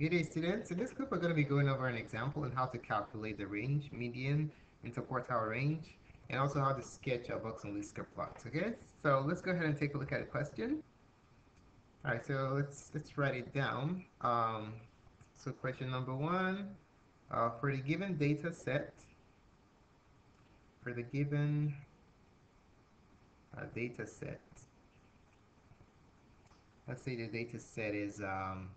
Good day students. In this clip we're going to be going over an example on how to calculate the range, median, interquartile range, and also how to sketch a box and Whisker plots. Okay, so let's go ahead and take a look at the question. Alright, so let's let's write it down. Um, so question number one, uh, for the given data set, for the given uh, data set, let's say the data set is um,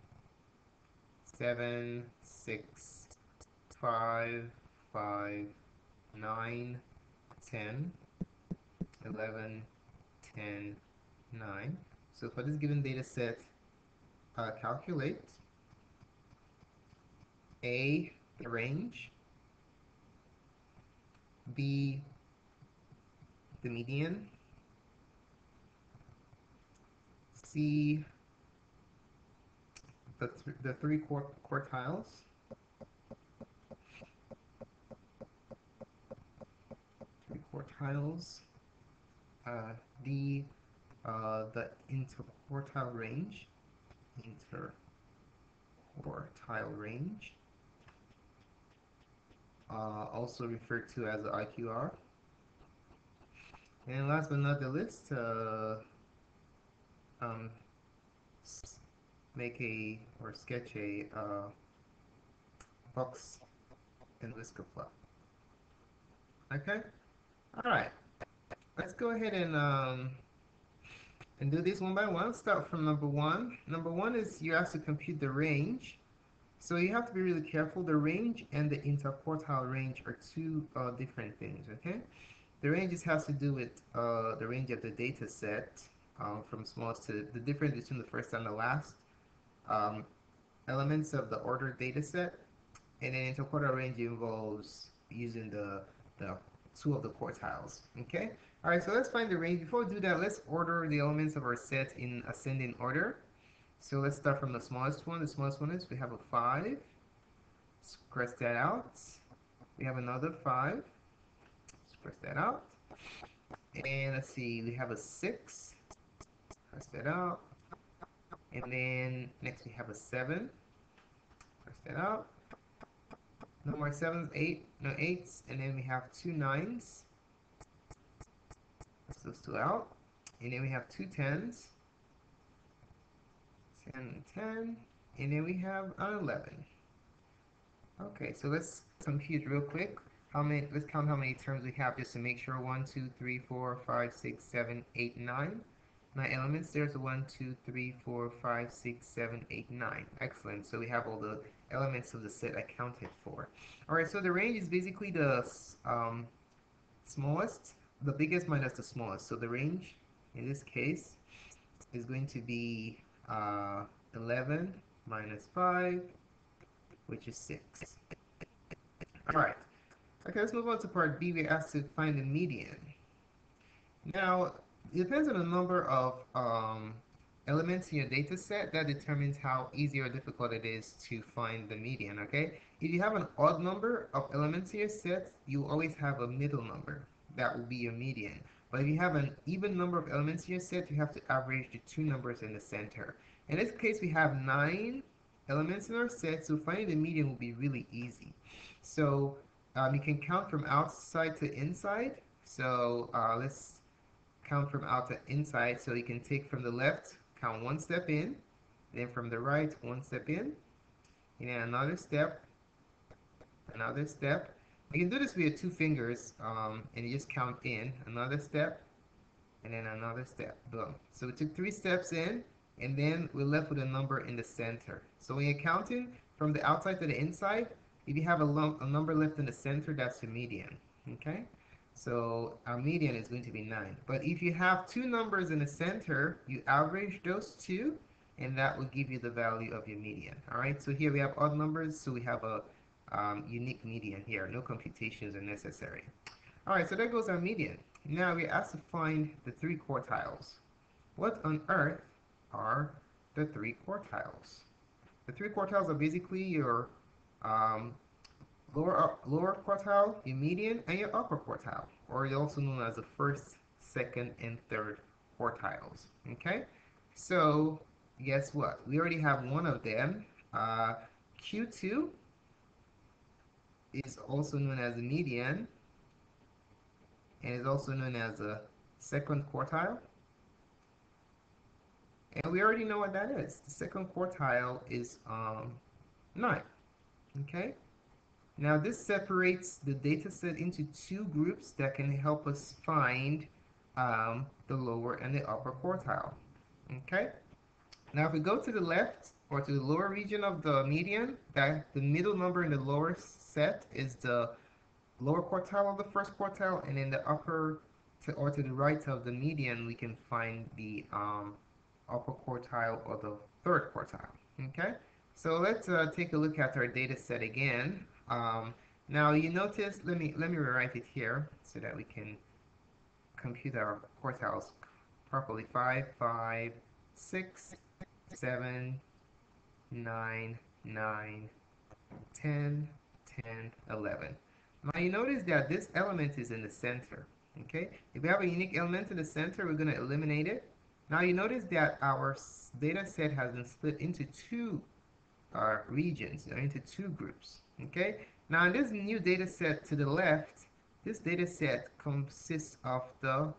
7, 6, 5, 5, 9, 10, 11, 10, 9. So for this given data set, uh, calculate A, the range, B, the median, C, the, th the three quartiles. Three quartiles. Uh, D, uh, the interquartile range. Interquartile range. Uh, also referred to as the IQR. And last but not the least, uh, um, make a or sketch a uh, box and whisker plot. Okay. All right. Let's go ahead and um, and do this one by one. Start from number one. Number one is you have to compute the range. So you have to be really careful. The range and the interquartile range are two uh, different things. Okay. The range just has to do with uh, the range of the data set um, from smallest to the difference between the first and the last um, elements of the ordered data set. And then interquartile range involves using the, the two of the quartiles. Okay? Alright, so let's find the range. Before we do that, let's order the elements of our set in ascending order. So let's start from the smallest one. The smallest one is we have a 5. Let's cross that out. We have another 5. Let's cross that out. And let's see, we have a 6. Cross that out. And then next we have a 7. Cross that out. No more 7s, 8, no 8s. And then we have two 9s. Cross those two out. And then we have two 10s. 10, 10. And then we have an 11. Okay, so let's compute real quick. How many, let's count how many terms we have just to make sure. 1, 2, 3, 4, 5, 6, 7, 8, 9 nine elements. There's one, two, three, four, five, six, seven, eight, nine. Excellent. So we have all the elements of the set accounted for. All right. So the range is basically the um, smallest, the biggest minus the smallest. So the range in this case is going to be uh, 11 minus 5, which is 6. All right. Okay, let's move on to part B. We're asked to find the median. Now, depends on the number of um, elements in your data set that determines how easy or difficult it is to find the median, okay? If you have an odd number of elements in your set, you always have a middle number. That will be your median. But if you have an even number of elements in your set, you have to average the two numbers in the center. In this case, we have nine elements in our set, so finding the median will be really easy. So um, you can count from outside to inside. So uh, let's count from out to inside. So you can take from the left, count one step in, then from the right, one step in, and then another step, another step. You can do this with your two fingers, um, and you just count in, another step, and then another step. Boom. So we took three steps in, and then we're left with a number in the center. So when you're counting from the outside to the inside, if you have a, a number left in the center, that's the median. Okay? So our median is going to be 9. But if you have two numbers in the center, you average those two, and that will give you the value of your median. All right, so here we have odd numbers, so we have a um, unique median here. No computations are necessary. All right, so there goes our median. Now we're asked to find the three quartiles. What on earth are the three quartiles? The three quartiles are basically your um, lower, lower quartile, your median, and your upper quartile, or also known as the first, second, and third quartiles. Okay, so guess what? We already have one of them. Uh, Q2 is also known as the median and is also known as a second quartile. And we already know what that is. The second quartile is um, 9. Okay? Now this separates the data set into two groups that can help us find um, the lower and the upper quartile. Okay? Now if we go to the left or to the lower region of the median, that the middle number in the lower set is the lower quartile of the first quartile, and in the upper to, or to the right of the median, we can find the um, upper quartile or the third quartile. Okay, so let's uh, take a look at our data set again. Um, now you notice, let me let me rewrite it here so that we can compute our quartiles properly. Five, five, six, seven, nine, nine, ten, 10, 11. Now you notice that this element is in the center. Okay, if we have a unique element in the center, we're going to eliminate it. Now you notice that our data set has been split into two uh, regions, into two groups. Okay, now in this new data set to the left, this data set consists of the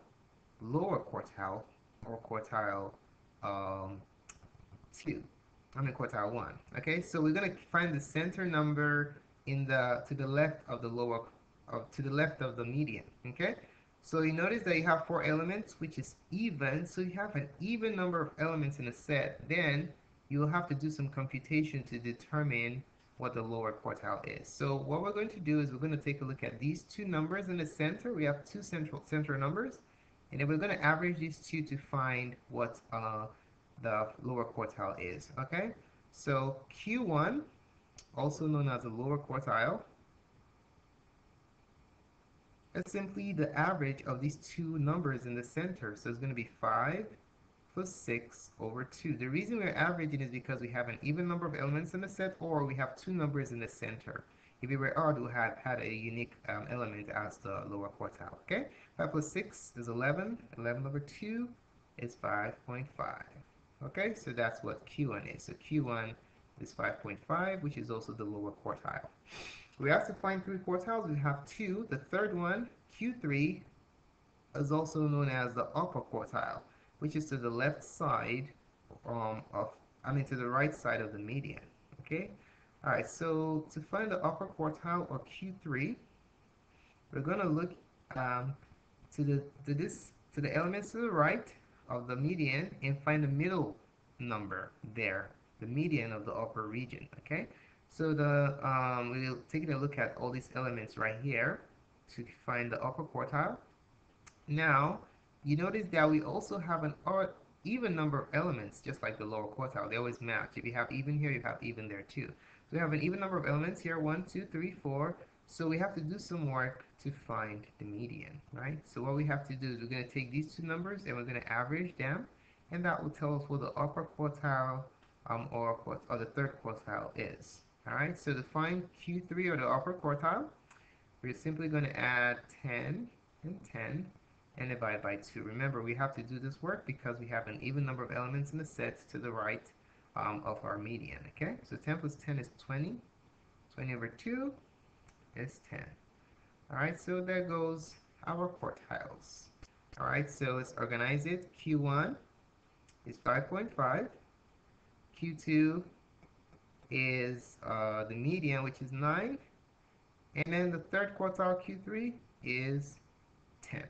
lower quartile or quartile um, 2. I mean quartile 1. Okay, so we're going to find the center number in the to the left of the lower of to the left of the median okay so you notice that you have four elements which is even so you have an even number of elements in a set then you will have to do some computation to determine what the lower quartile is. So what we're going to do is we're going to take a look at these two numbers in the center. We have two central center numbers and then we're going to average these two to find what uh, the lower quartile is okay? So q1 also known as the lower quartile, is simply the average of these two numbers in the center. So it's going to be 5 plus 6 over 2. The reason we're averaging is because we have an even number of elements in the set or we have two numbers in the center. If we were odd, we have had a unique um, element as the lower quartile. Okay, 5 plus 6 is 11. 11 over 2 is 5.5. Okay, so that's what Q1 is. So Q1 is 5.5, which is also the lower quartile. We have to find three quartiles. We have two. The third one, Q3, is also known as the upper quartile, which is to the left side um, of, I mean to the right side of the median. Okay. All right. So to find the upper quartile or Q3, we're to look um, to the to this to the elements to the right of the median and find the middle number there the median of the upper region okay so the um, we'll take a look at all these elements right here to find the upper quartile now you notice that we also have an odd, even number of elements just like the lower quartile. They always match. If you have even here you have even there too. So we have an even number of elements here. One two three four. So we have to do some work to find the median right? So what we have to do is we're going to take these two numbers and we're going to average them and that will tell us what the upper quartile um, or, or the third quartile is. Alright, so to find Q3 or the upper quartile, we're simply going to add 10 and 10 and divide by 2. Remember, we have to do this work because we have an even number of elements in the set to the right um, of our median. Okay, so 10 plus 10 is 20. 20 over 2 is 10. Alright, so there goes our quartiles. Alright, so let's organize it. Q1 is 5.5. Q2 is uh, the median, which is 9. And then the third quartile, Q3, is 10.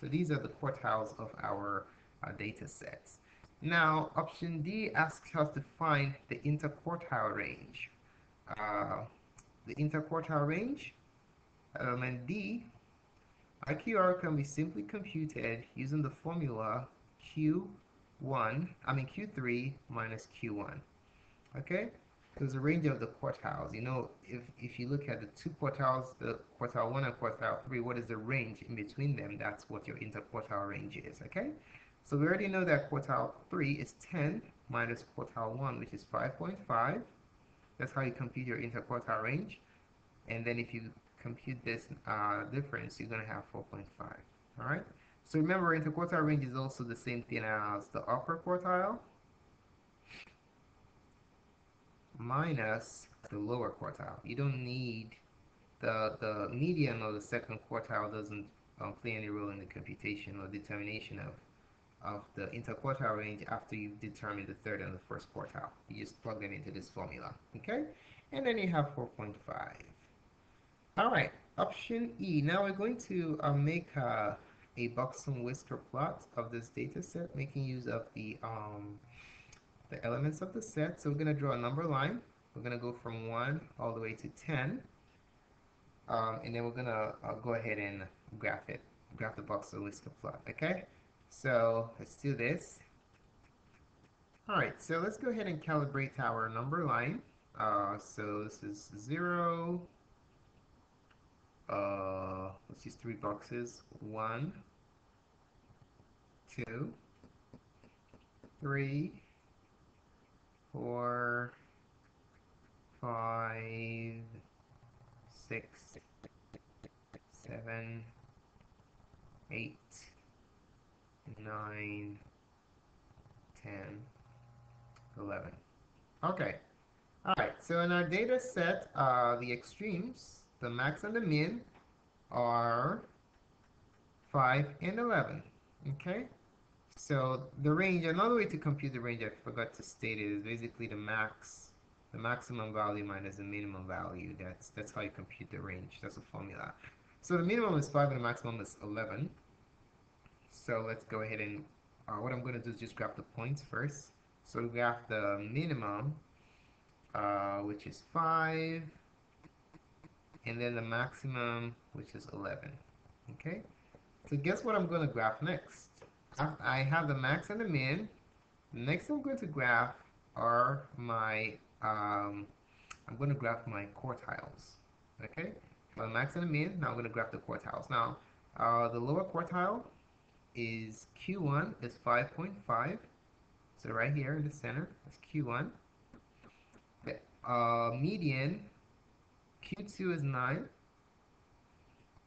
So these are the quartiles of our uh, data sets. Now, option D asks us to find the interquartile range. Uh, the interquartile range, element D, IQR can be simply computed using the formula Q 1, I mean Q3 minus Q1. Okay? Because the range of the quartiles, you know, if, if you look at the two quartiles, the quartile 1 and quartile 3, what is the range in between them? That's what your interquartile range is, okay? So we already know that quartile 3 is 10 minus quartile 1, which is 5.5. That's how you compute your interquartile range. And then if you compute this uh, difference, you're going to have 4.5. All right? So remember, interquartile range is also the same thing as the upper quartile minus the lower quartile. You don't need the the median or the second quartile doesn't um, play any role in the computation or determination of of the interquartile range after you've determined the third and the first quartile. You just plug it into this formula, okay? And then you have 4.5. All right, option E. Now we're going to uh, make uh, a box and whisker plot of this data set, making use of the um, the elements of the set. So we're going to draw a number line. We're going to go from 1 all the way to 10. Um, and then we're going to uh, go ahead and graph it, graph the box and whisker plot, okay? So let's do this. All right, so let's go ahead and calibrate our number line. Uh, so this is 0, uh, let's use three boxes. One, two, three, four, five, six, seven, eight, nine, ten, eleven. Okay. All right. So in our data set, uh, the extremes, the max and the min, are 5 and 11. Okay. So the range, another way to compute the range I forgot to state it is basically the max, the maximum value minus the minimum value. That's that's how you compute the range. That's a formula. So the minimum is 5 and the maximum is 11. So let's go ahead and, uh, what I'm going to do is just graph the points first. So we graph the minimum, uh, which is 5, and then the maximum, which is 11. Okay? So guess what I'm going to graph next? I have the max and the min. Next I'm going to graph are my, um, I'm going to graph my quartiles. Okay? My max and the min, now I'm going to graph the quartiles. Now, uh, the lower quartile is Q1 is 5.5. So right here in the center is Q1. The uh, median Q2 is 9.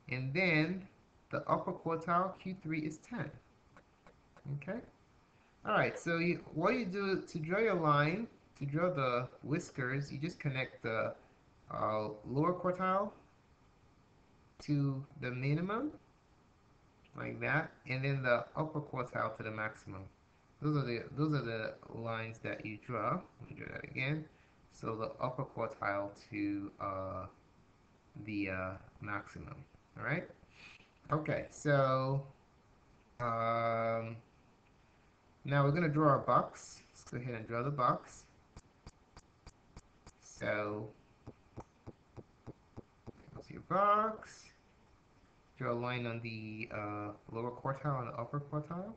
And then the upper quartile Q3 is 10. Okay? Alright, so you, what you do to draw your line, to draw the whiskers, you just connect the uh, lower quartile to the minimum like that, and then the upper quartile to the maximum. Those are the those are the lines that you draw. Let me draw that again. So the upper quartile to uh, the uh, maximum. All right. Okay. So um, now we're gonna draw our box. Let's go ahead and draw the box. So here's your box draw a line on the uh, lower quartile and the upper quartile.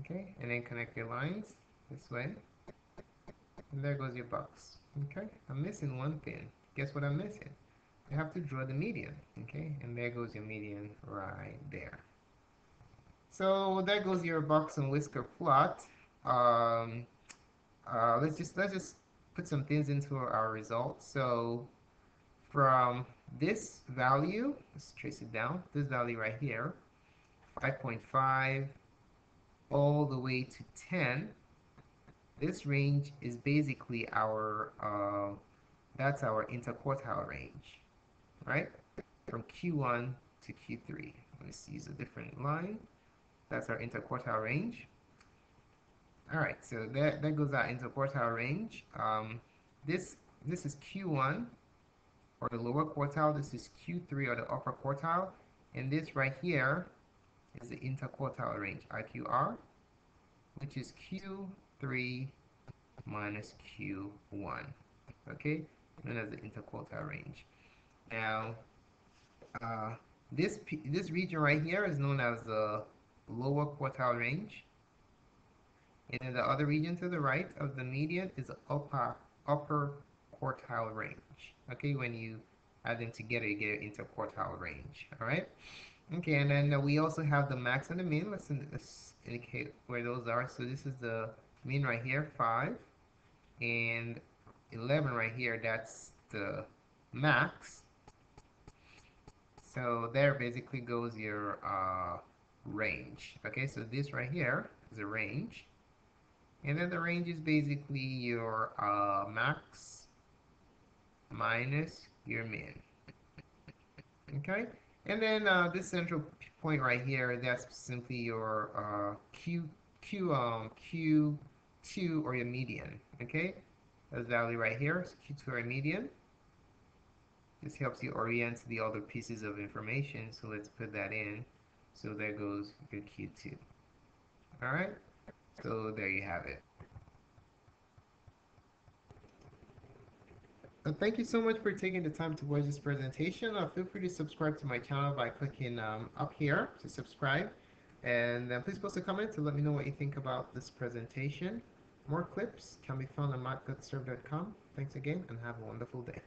Okay, and then connect your lines this way. And there goes your box. Okay, I'm missing one thing. Guess what I'm missing? I have to draw the median. Okay, and there goes your median right there. So there goes your box and whisker plot. Um, uh, let's just let's just put some things into our results. So from this value, let's trace it down, this value right here, 5.5 all the way to 10, this range is basically our, uh, that's our interquartile range, right? From Q1 to Q3. Let's use a different line. That's our interquartile range. All right, so that, that goes our interquartile range. Um, this, this is Q1 or the lower quartile, this is Q3 or the upper quartile. And this right here is the interquartile range, IQR, which is Q3 minus Q1, okay, known as the interquartile range. Now, uh, this, this region right here is known as the lower quartile range. And then the other region to the right of the median is upper, upper quartile range. Okay, when you add them together, you get into quartile range. All right. Okay, and then we also have the max and the min. Let's, in, let's indicate where those are. So this is the min right here, 5. And 11 right here, that's the max. So there basically goes your uh, range. Okay, so this right here is a range. And then the range is basically your uh, max minus your min. Okay? And then uh, this central point right here, that's simply your uh, Q, Q, um, Q2 or your median. Okay? That's value right here, so Q2 or median. This helps you orient the other pieces of information, so let's put that in. So there goes your Q2. Alright? So there you have it. Uh, thank you so much for taking the time to watch this presentation. Uh, feel free to subscribe to my channel by clicking um, up here to subscribe. And please post a comment to let me know what you think about this presentation. More clips can be found on mathgotserved.com. Thanks again and have a wonderful day.